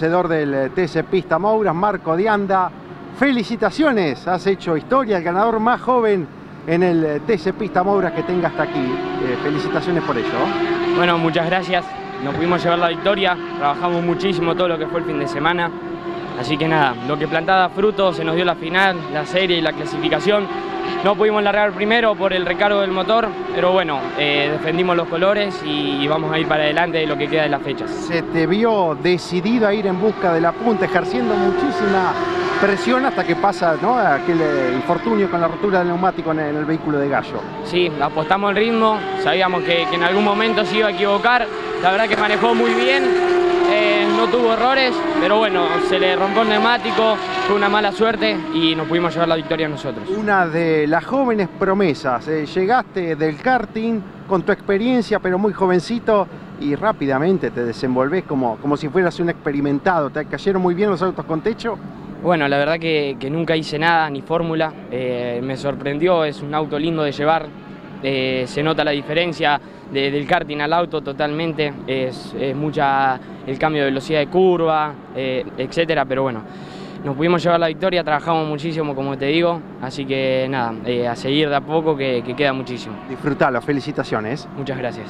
Vencedor del eh, TC Pista Mouras, Marco Dianda. Felicitaciones, has hecho historia, el ganador más joven en el eh, TC Pista Mouras que tenga hasta aquí. Eh, felicitaciones por ello. Bueno, muchas gracias. Nos pudimos llevar la victoria, trabajamos muchísimo todo lo que fue el fin de semana. Así que nada, lo que plantada fruto se nos dio la final, la serie y la clasificación. No pudimos largar primero por el recargo del motor, pero bueno, eh, defendimos los colores y vamos a ir para adelante de lo que queda de las fechas. Se te vio decidido a ir en busca de la punta, ejerciendo muchísima presión hasta que pasa ¿no? aquel eh, infortunio con la rotura del neumático en el vehículo de Gallo. Sí, apostamos el ritmo, sabíamos que, que en algún momento se iba a equivocar, la verdad que manejó muy bien, eh, no tuvo errores, pero bueno, se le rompió el neumático, fue una mala suerte y nos pudimos llevar la victoria nosotros. Una de las jóvenes promesas, eh, llegaste del karting con tu experiencia, pero muy jovencito y rápidamente te desenvolvés como, como si fueras un experimentado. ¿Te cayeron muy bien los autos con techo? Bueno, la verdad que, que nunca hice nada, ni fórmula, eh, me sorprendió, es un auto lindo de llevar, eh, se nota la diferencia de, del karting al auto totalmente, es, es, mucha el cambio de velocidad de curva, eh, etcétera, pero bueno, nos pudimos llevar la victoria, trabajamos muchísimo, como te digo, así que nada, eh, a seguir de a poco que, que queda muchísimo. Disfrutalo, felicitaciones. Muchas gracias.